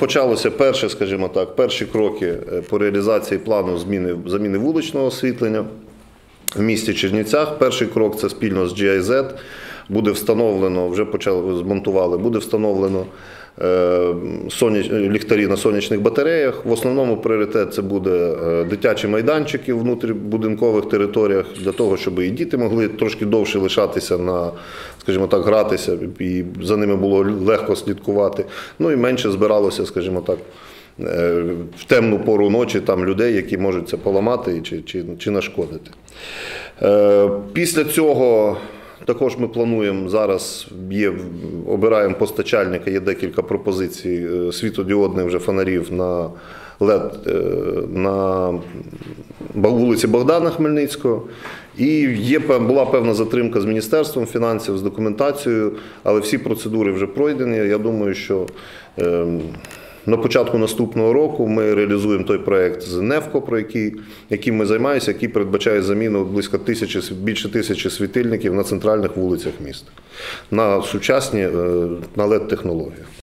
почалося перше, скажімо так, перші кроки е, по реалізації плану зміни заміни вуличного освітлення в місті Чернівцях. Перший крок це спільно з GIZ. Буде встановлено, вже почали змонтували, буде встановлено е, ліхтарі на сонячних батареях. В основному пріоритет це буде е, дитячі майданчики в внутрібудинкових територіях для того, щоб і діти могли трошки довше лишатися на, скажімо так, гратися, і за ними було легко слідкувати. Ну і менше збиралося, скажімо так. е, В темну пору ночі там людей, які можуть це поламати чи, чи, чи нашкодити. Після цього також ми плануємо зараз є, обираємо постачальника, є декілька пропозицій е, світодіодних вже фонарів на LED е, на вулиці Богдана Хмельницького. І є, була певна затримка з Міністерством фінансів, з документацією, але всі процедури вже пройдені. Я думаю, що е, на початку наступного року ми реалізуємо той проект з НЕФКО, про який, яким ми займаємося, який передбачає заміну близько тисячі, більше тисячі світильників на центральних вулицях міста на сучасні е, на LED технології.